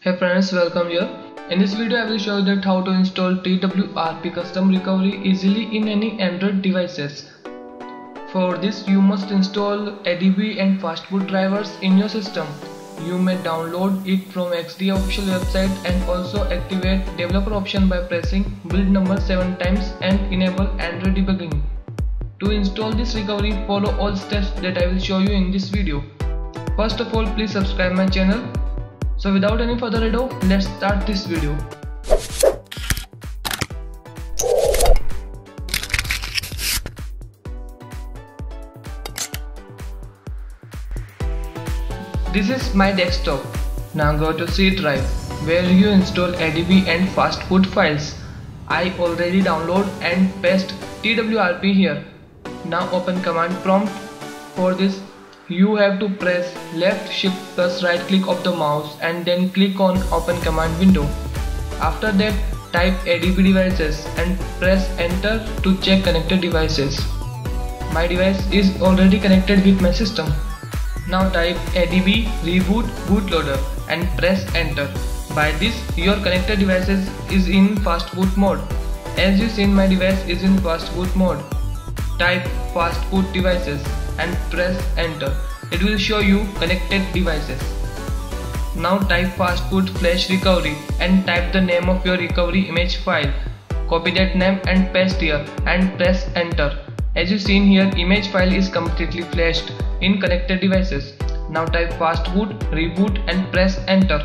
Hey friends, welcome here. In this video I will show you that how to install TWRP custom recovery easily in any Android devices. For this you must install ADB and fastboot drivers in your system. You may download it from XDA official website and also activate developer option by pressing build number 7 times and enable Android debugging. To install this recovery follow all steps that I will show you in this video. First of all please subscribe my channel so without any further ado, let's start this video. This is my desktop. Now go to C drive where you install ADB and fastboot files. I already download and paste TWRP here. Now open command prompt. For this you have to press left shift plus right click of the mouse and then click on open command window. After that type ADB devices and press enter to check connected devices. My device is already connected with my system. Now type ADB reboot bootloader and press enter. By this your connected devices is in fast boot mode. As you seen my device is in fast boot mode. Type fast boot devices and press enter. It will show you connected devices. Now type fastboot flash recovery and type the name of your recovery image file. Copy that name and paste here and press enter. As you seen here image file is completely flashed in connected devices. Now type fastboot, reboot and press enter.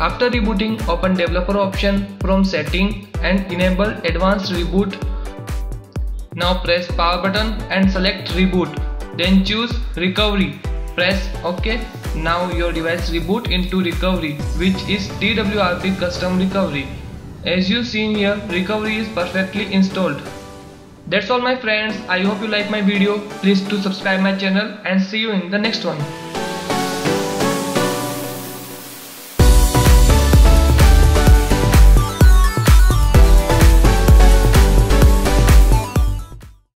After rebooting open developer option from setting and enable advanced reboot now press power button and select reboot. Then choose recovery. Press OK. Now your device reboot into recovery which is TWRP custom recovery. As you seen here recovery is perfectly installed. That's all my friends. I hope you like my video. Please do subscribe my channel and see you in the next one.